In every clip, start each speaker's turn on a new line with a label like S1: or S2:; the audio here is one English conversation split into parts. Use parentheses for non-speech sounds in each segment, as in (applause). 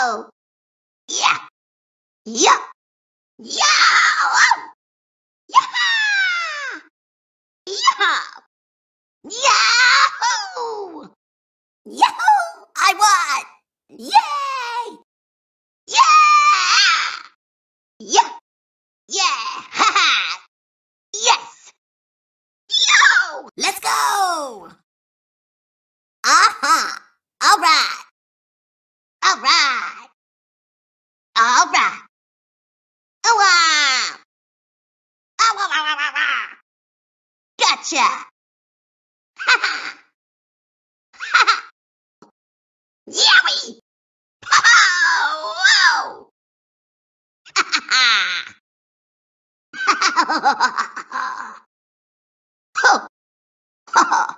S1: Yeah! Yeah! Yeah! Yeah! Yeah! Yahoo! Yahoo! I won! Yay! Yeah! Yeah! Yeah! Ha (laughs) ha! Yes! Yo! Let's go! Uh-huh! All right! All right! All right! Oh, wow! Oh, wow, wow, wow, wow. Gotcha! Ha ha! Ha ha! Yowie! Oh, whoa! Ha ha ha! Ho! Ho! Ho! Hoo-wah!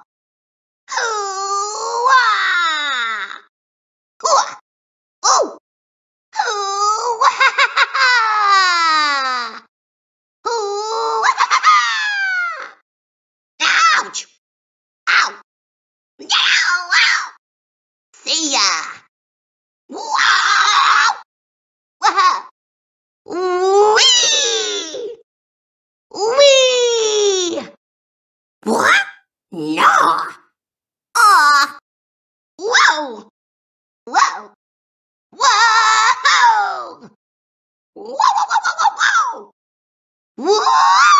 S1: See ya! Wow! Wee! Wee! What? No! Aw! Whoa! Whoa! Whoa! Whoa! Whoa! Whoa! Whoa! Whoa!